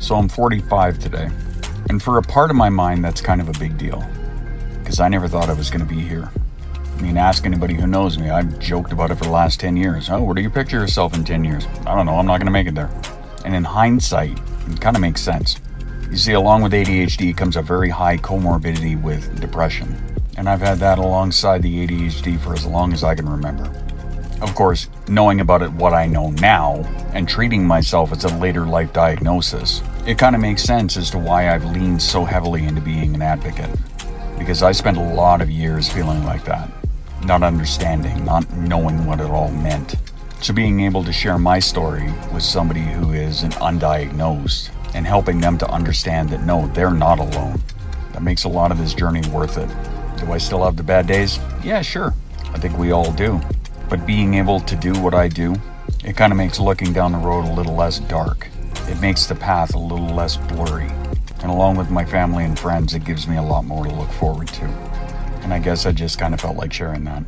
So I'm 45 today. And for a part of my mind, that's kind of a big deal. Because I never thought I was going to be here. I mean, ask anybody who knows me. I've joked about it for the last 10 years. Oh, where do you picture yourself in 10 years? I don't know. I'm not going to make it there. And in hindsight, it kind of makes sense. You see, along with ADHD comes a very high comorbidity with depression. And I've had that alongside the ADHD for as long as I can remember. Of course, knowing about it what I know now and treating myself as a later life diagnosis, it kind of makes sense as to why I've leaned so heavily into being an advocate. Because I spent a lot of years feeling like that, not understanding, not knowing what it all meant. So being able to share my story with somebody who is an undiagnosed and helping them to understand that no, they're not alone. That makes a lot of this journey worth it. Do I still have the bad days? Yeah, sure. I think we all do. But being able to do what I do, it kind of makes looking down the road a little less dark. It makes the path a little less blurry. And along with my family and friends, it gives me a lot more to look forward to. And I guess I just kind of felt like sharing that.